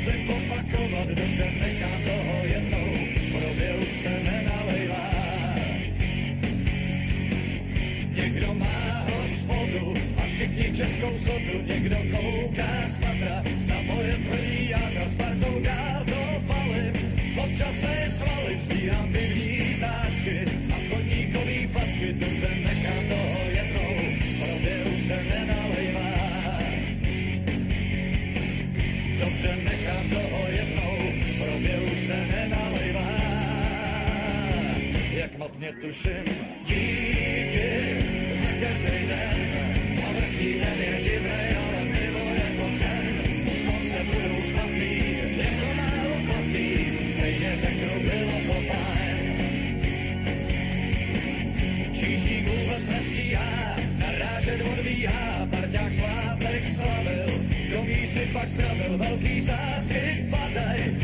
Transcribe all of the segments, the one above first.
musím opakovat, dobře nechám toho jednou, probě už se nenalejvá. Někdo má hospodu a všichni českou sotu, někdo kouká z patra na moje tvrdý jádra s partou dál to falím, občas se svalím, stíhám pivní tácky a chodníkový facky, dobře Matně tuším, díky za každý den. A vrchní den je divnej, ale pivo jako cen. On se budou špatný, jako málo platný, stejně řeknu, bylo to fajn. Čížník vůbec nestíhá, narážet odvíhá, parťák svátek slavil, kdo ví si pak zdravil, velký zásky padaj,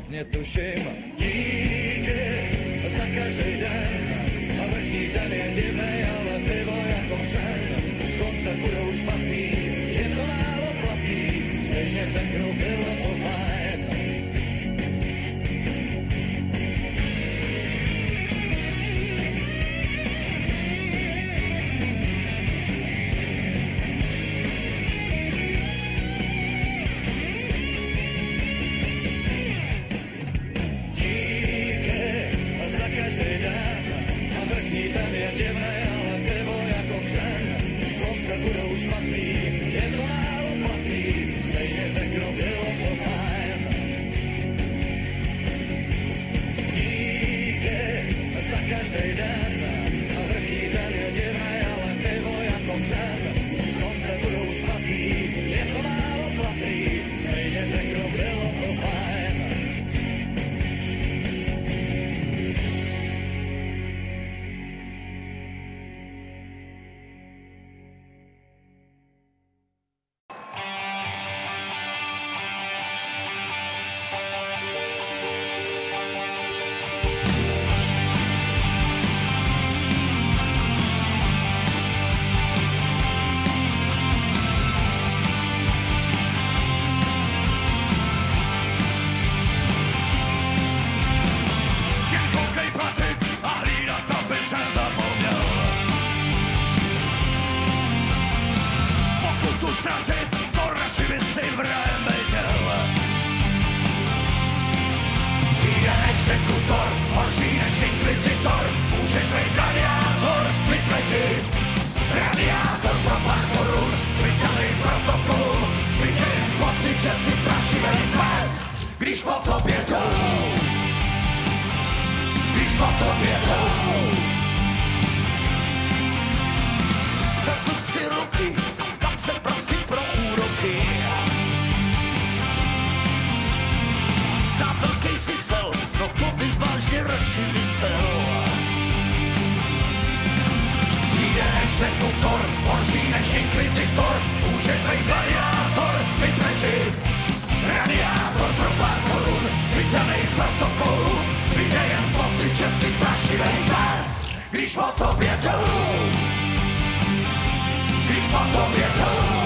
Jak matně tuším, díky za každý den. A vrchní den je divnej, ale pivo jako přen. Konce budou špatný, je to málo platný. Stejně řeknu, bylo exekutor, horší než inkvizitor, můžeš být gladiátor, vypleti. Radiátor pro pár korun, vytaný protokol, zbytě jen pocit, že si prašivej pes, když po tobě jdou když po tobě jdou. Radši vysel. Přijde exekutor, horší než inkvizitor, můžeš být. Radiátor pro pár korun, vyťanej protokolu, zbyde jen pocit, že si prašivej pes, když po tobě jdou. Když po tobě jdou.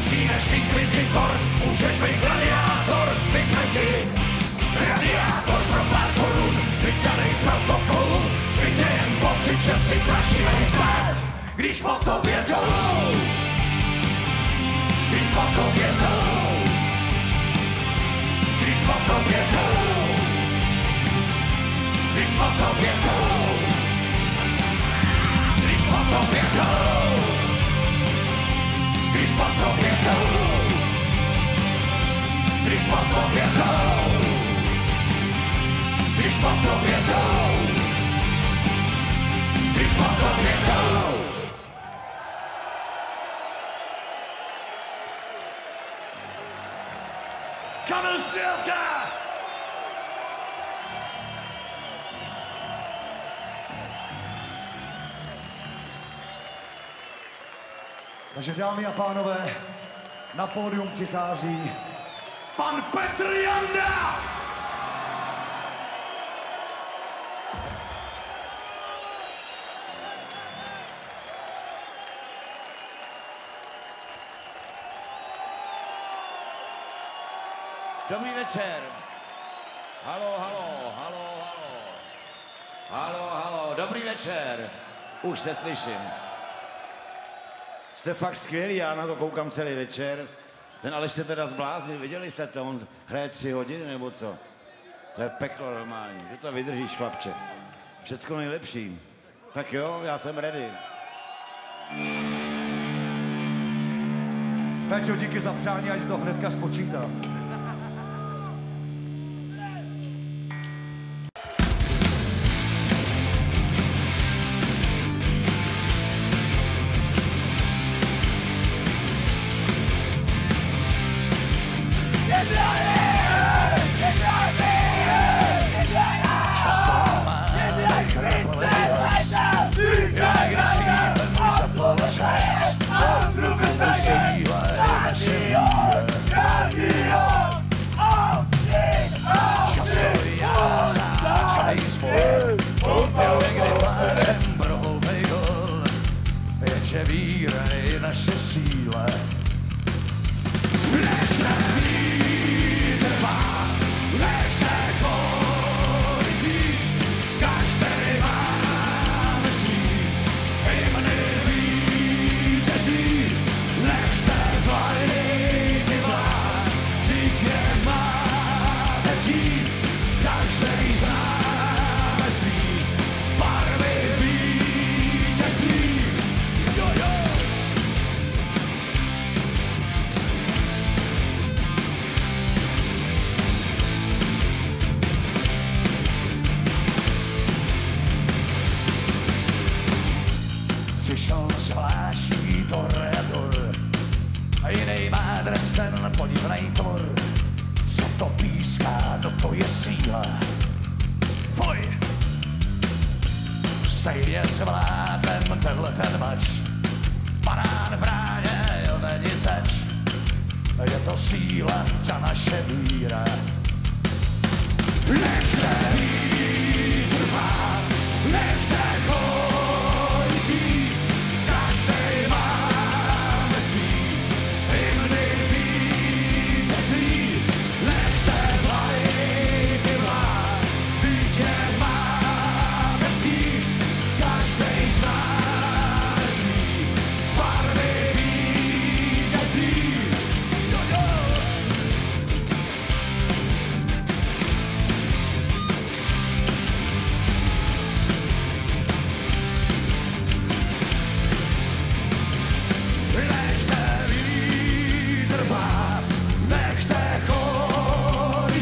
Horší než inkvizitor, můžeš být gladiátor, vypnutí. Radiátor pro pár korun, vytanej protokolu, zbytně jen pocit, že si prašivý pes, když po tobě jdou. Když po tobě jdou. Když po tobě jdou. Když po tobě jdou. Když po tobě jdou. Come and serve God! Takže dámy a pánové, na pódium přichází Pan Petr Janda! Dobrý večer. Halo, halo, halo, halo. Halo, halo, dobrý večer. Už se slyším. Jste fakt skvělí, já na to koukám celý večer. Ten Aleš se teda zbláznil, viděli jste to, on hraje tři hodiny nebo co? To je peklo normální, že to vydržíš, chlapče. Všecko nejlepší. Tak jo, já jsem ready. Péťo, díky za přání, až to hnedka spočítám. life. Píská, no to je síla. Fuj! Stejně zvládnem tenhle ten mač. Banán v bráně, jo, není zač. Je to síla, ta naše víra. Nechte vítr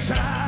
face.